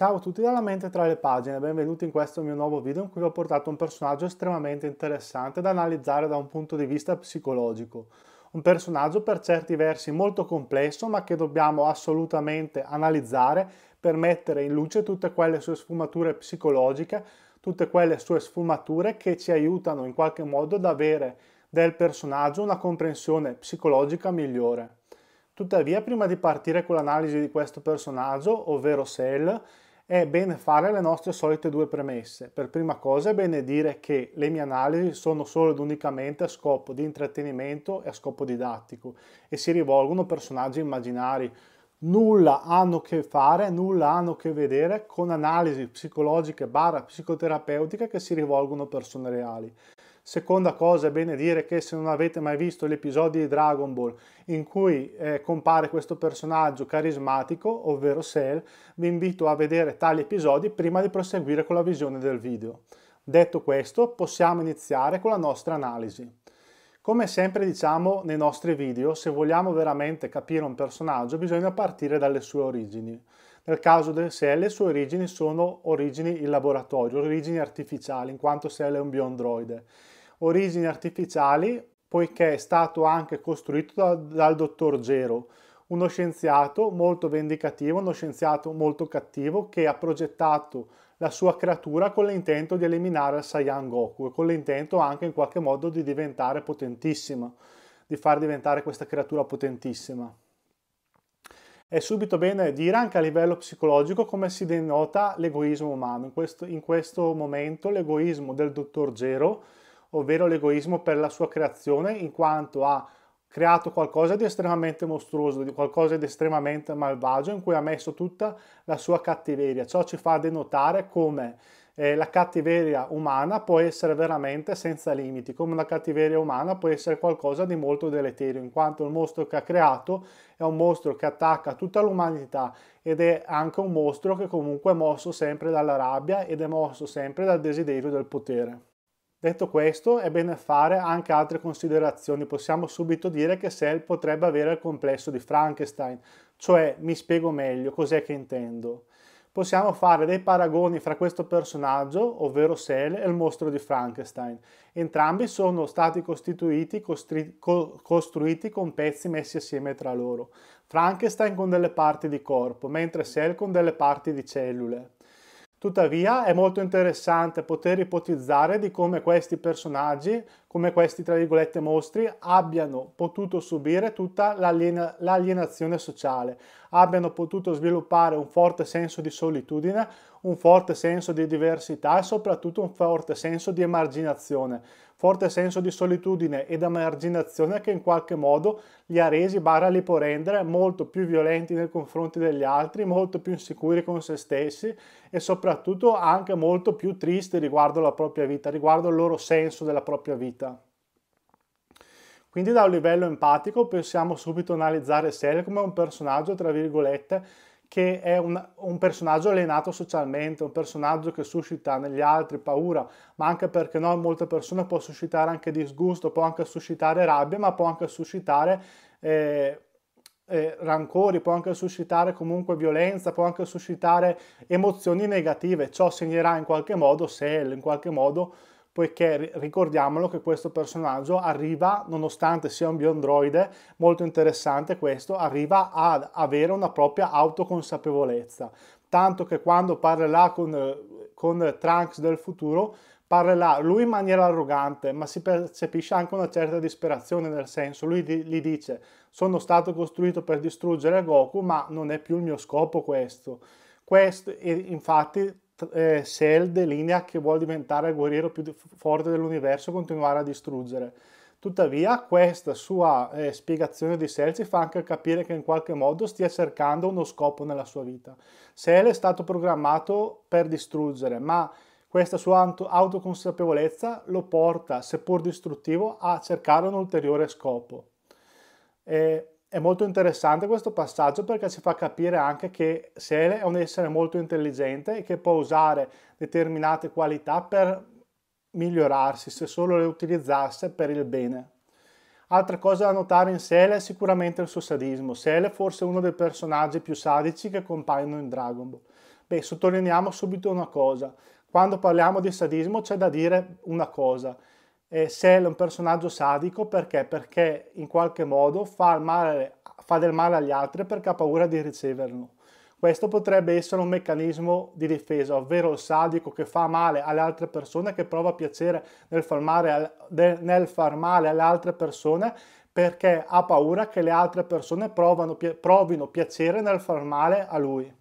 Ciao a tutti dalla mente tra le pagine, benvenuti in questo mio nuovo video in cui vi ho portato un personaggio estremamente interessante da analizzare da un punto di vista psicologico. Un personaggio per certi versi molto complesso ma che dobbiamo assolutamente analizzare per mettere in luce tutte quelle sue sfumature psicologiche, tutte quelle sue sfumature che ci aiutano in qualche modo ad avere del personaggio una comprensione psicologica migliore. Tuttavia, prima di partire con l'analisi di questo personaggio, ovvero Cell, è bene fare le nostre solite due premesse. Per prima cosa è bene dire che le mie analisi sono solo ed unicamente a scopo di intrattenimento e a scopo didattico e si rivolgono a personaggi immaginari. Nulla hanno a che fare, nulla hanno a che vedere con analisi psicologiche barra psicoterapeutiche che si rivolgono a persone reali. Seconda cosa è bene dire che se non avete mai visto gli episodi di Dragon Ball in cui eh, compare questo personaggio carismatico, ovvero Cell, vi invito a vedere tali episodi prima di proseguire con la visione del video. Detto questo, possiamo iniziare con la nostra analisi. Come sempre diciamo nei nostri video, se vogliamo veramente capire un personaggio bisogna partire dalle sue origini. Nel caso del Cell le sue origini sono origini in laboratorio, origini artificiali, in quanto Cell è un biondroide origini artificiali poiché è stato anche costruito da, dal dottor Gero, uno scienziato molto vendicativo, uno scienziato molto cattivo che ha progettato la sua creatura con l'intento di eliminare il Saiyan Goku e con l'intento anche in qualche modo di diventare potentissima, di far diventare questa creatura potentissima. È subito bene dire anche a livello psicologico come si denota l'egoismo umano. In questo, in questo momento l'egoismo del dottor Gero ovvero l'egoismo per la sua creazione, in quanto ha creato qualcosa di estremamente mostruoso, di qualcosa di estremamente malvagio, in cui ha messo tutta la sua cattiveria. Ciò ci fa denotare come eh, la cattiveria umana può essere veramente senza limiti, come una cattiveria umana può essere qualcosa di molto deleterio, in quanto il mostro che ha creato è un mostro che attacca tutta l'umanità ed è anche un mostro che comunque è mosso sempre dalla rabbia ed è mosso sempre dal desiderio del potere. Detto questo, è bene fare anche altre considerazioni. Possiamo subito dire che Cell potrebbe avere il complesso di Frankenstein, cioè, mi spiego meglio, cos'è che intendo. Possiamo fare dei paragoni fra questo personaggio, ovvero Cell, e il mostro di Frankenstein. Entrambi sono stati costituiti, costri- co- costruiti con pezzi messi assieme tra loro. Frankenstein con delle parti di corpo, mentre Cell con delle parti di cellule. Tuttavia è molto interessante poter ipotizzare di come questi personaggi, come questi tra virgolette mostri, abbiano potuto subire tutta l'aliena, l'alienazione sociale, abbiano potuto sviluppare un forte senso di solitudine, un forte senso di diversità e soprattutto un forte senso di emarginazione, forte senso di solitudine ed emarginazione che in qualche modo li ha resi barra li può rendere molto più violenti nei confronti degli altri, molto più insicuri con se stessi e soprattutto anche molto più tristi riguardo la propria vita, riguardo il loro senso della propria vita. Quindi da un livello empatico possiamo subito analizzare Sel come un personaggio, tra virgolette, che è un, un, personaggio allenato socialmente, un personaggio che suscita negli altri paura, ma anche perché no, molte persone può suscitare anche disgusto, può anche suscitare rabbia, ma può anche suscitare eh, eh, rancori, può anche suscitare comunque violenza, può anche suscitare emozioni negative. Ciò segnerà in qualche modo se in qualche modo poiché ricordiamolo che questo personaggio arriva, nonostante sia un biondroide, molto interessante questo, arriva ad avere una propria autoconsapevolezza, tanto che quando parlerà con, con Trunks del futuro, parlerà lui in maniera arrogante, ma si percepisce anche una certa disperazione nel senso, lui gli dice sono stato costruito per distruggere Goku, ma non è più il mio scopo questo. Questo, infatti, eh, Cell delinea che vuole diventare il guerriero più forte dell'universo e continuare a distruggere. Tuttavia, questa sua eh, spiegazione di Cell ci fa anche capire che in qualche modo stia cercando uno scopo nella sua vita. Cell è stato programmato per distruggere, ma questa sua autoconsapevolezza lo porta, seppur distruttivo, a cercare un ulteriore scopo. Eh, è molto interessante questo passaggio perché ci fa capire anche che Sele è un essere molto intelligente e che può usare determinate qualità per migliorarsi se solo le utilizzasse per il bene. Altra cosa da notare in Sele è sicuramente il suo sadismo. Sele è forse uno dei personaggi più sadici che compaiono in Dragon Ball. Beh, sottolineiamo subito una cosa. Quando parliamo di sadismo c'è da dire una cosa. Eh, Sel è un personaggio sadico perché? Perché in qualche modo fa, male, fa del male agli altri perché ha paura di riceverlo. Questo potrebbe essere un meccanismo di difesa, ovvero il sadico che fa male alle altre persone, che prova piacere nel far male, nel far male alle altre persone perché ha paura che le altre persone provano, provino piacere nel far male a lui.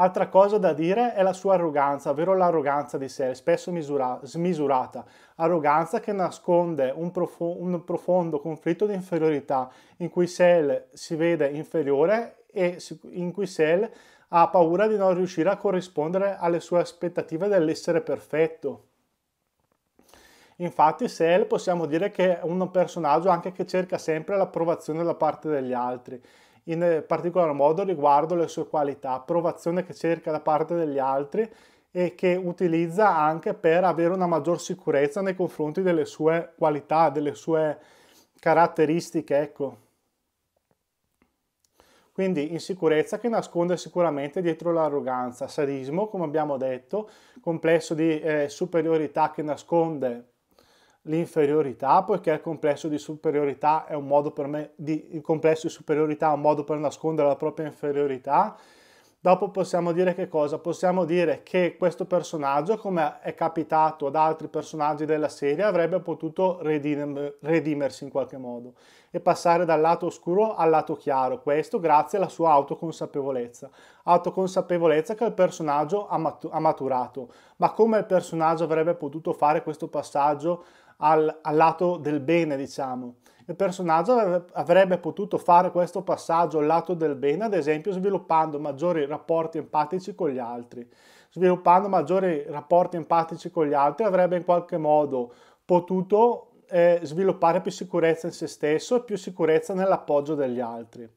Altra cosa da dire è la sua arroganza, ovvero l'arroganza di sé, spesso misura, smisurata. Arroganza che nasconde un, profo, un, profondo conflitto di inferiorità in cui Sel si vede inferiore e in cui Sel ha paura di non riuscire a corrispondere alle sue aspettative dell'essere perfetto. Infatti Sel possiamo dire che è un personaggio anche che cerca sempre l'approvazione da parte degli altri, in particolar modo riguardo le sue qualità, approvazione che cerca da parte degli altri e che utilizza anche per avere una maggior sicurezza nei confronti delle sue qualità, delle sue caratteristiche, ecco. Quindi insicurezza che nasconde sicuramente dietro l'arroganza, sadismo, come abbiamo detto, complesso di eh, superiorità che nasconde l'inferiorità, poiché il complesso di superiorità è un modo per me, di, il complesso di superiorità è un modo per nascondere la propria inferiorità. Dopo possiamo dire che cosa? Possiamo dire che questo personaggio, come è capitato ad altri personaggi della serie, avrebbe potuto redim- redimersi in qualche modo e passare dal lato oscuro al lato chiaro, questo grazie alla sua autoconsapevolezza. Autoconsapevolezza che il personaggio ha, mat- ha maturato. Ma come il personaggio avrebbe potuto fare questo passaggio al, al lato del bene, diciamo? il personaggio avrebbe potuto fare questo passaggio al lato del bene, ad esempio sviluppando maggiori rapporti empatici con gli altri. Sviluppando maggiori rapporti empatici con gli altri avrebbe in qualche modo potuto eh, sviluppare più sicurezza in se stesso e più sicurezza nell'appoggio degli altri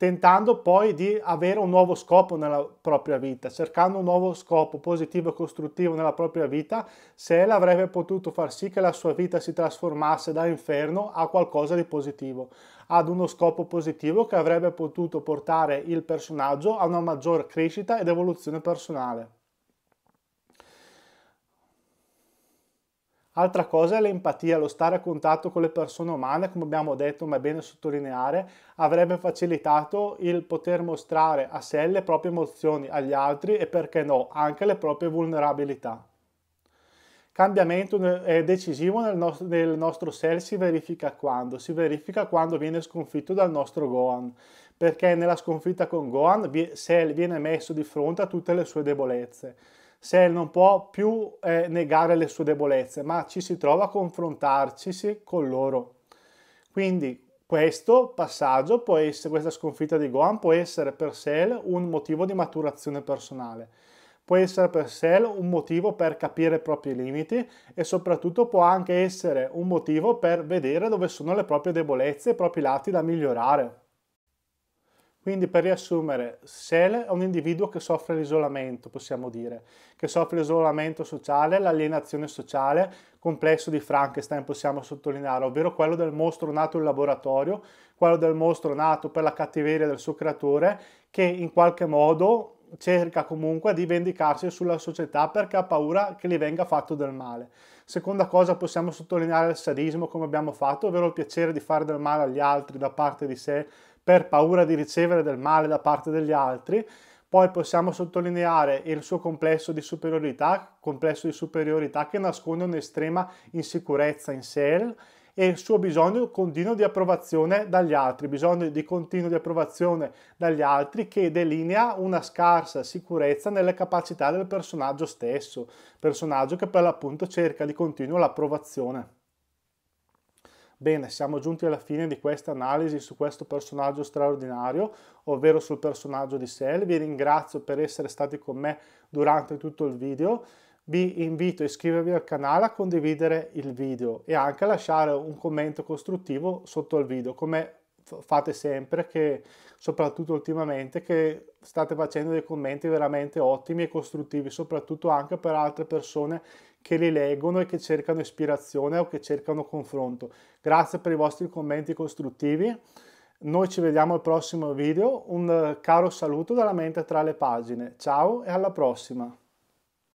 tentando poi di avere un nuovo scopo nella propria vita, cercando un nuovo scopo positivo e costruttivo nella propria vita, se ella avrebbe potuto far sì che la sua vita si trasformasse da inferno a qualcosa di positivo, ad uno scopo positivo che avrebbe potuto portare il personaggio a una maggior crescita ed evoluzione personale. Altra cosa è l'empatia, lo stare a contatto con le persone umane, come abbiamo detto, ma è bene sottolineare, avrebbe facilitato il poter mostrare a sé le proprie emozioni agli altri e perché no, anche le proprie vulnerabilità. Cambiamento decisivo nel nostro, nel nostro sé si verifica quando? Si verifica quando viene sconfitto dal nostro Gohan, perché nella sconfitta con Gohan Cell viene messo di fronte a tutte le sue debolezze Sel non può più eh, negare le sue debolezze, ma ci si trova a confrontarci con loro. Quindi questo passaggio può essere, questa sconfitta di Gohan può essere per Sel un motivo di maturazione personale, può essere per Sel un motivo per capire i propri limiti e soprattutto può anche essere un motivo per vedere dove sono le proprie debolezze i propri lati da migliorare. Quindi per riassumere, Sel è un individuo che soffre l'isolamento, possiamo dire, che soffre l'isolamento sociale, l'alienazione sociale, complesso di Frankenstein possiamo sottolineare, ovvero quello del mostro nato in laboratorio, quello del mostro nato per la cattiveria del suo creatore, che in qualche modo cerca comunque di vendicarsi sulla società perché ha paura che gli venga fatto del male. Seconda cosa possiamo sottolineare il sadismo come abbiamo fatto, ovvero il piacere di fare del male agli altri da parte di sé per paura di ricevere del male da parte degli altri. Poi possiamo sottolineare il suo complesso di superiorità, complesso di superiorità che nasconde un'estrema insicurezza in sé e il suo bisogno continuo di approvazione dagli altri, bisogno di continuo di approvazione dagli altri che delinea una scarsa sicurezza nelle capacità del personaggio stesso, personaggio che per l'appunto cerca di continuo l'approvazione. Bene, siamo giunti alla fine di questa analisi su questo personaggio straordinario, ovvero sul personaggio di Sel. Vi ringrazio per essere stati con me durante tutto il video. Vi invito a iscrivervi al canale, a condividere il video e anche a lasciare un commento costruttivo sotto il video, come fate sempre, che soprattutto ultimamente, che state facendo dei commenti veramente ottimi e costruttivi, soprattutto anche per altre persone che li leggono e che cercano ispirazione o che cercano confronto. Grazie per i vostri commenti costruttivi. Noi ci vediamo al prossimo video, un caro saluto dalla mente tra le pagine. Ciao e alla prossima!